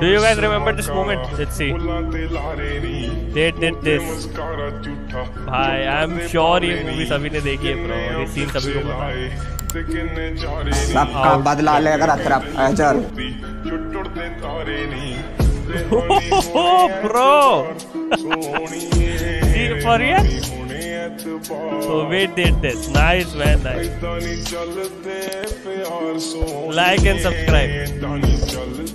Do you guys remember this moment? Let's see. They did this. भाई I am sure ये movie सभी ने देखी है ब्रो ये सीन सभी को पता है सबका बदला लेकर अतरफ अजर bro for real? So we did this. Nice man, nice. Like and subscribe.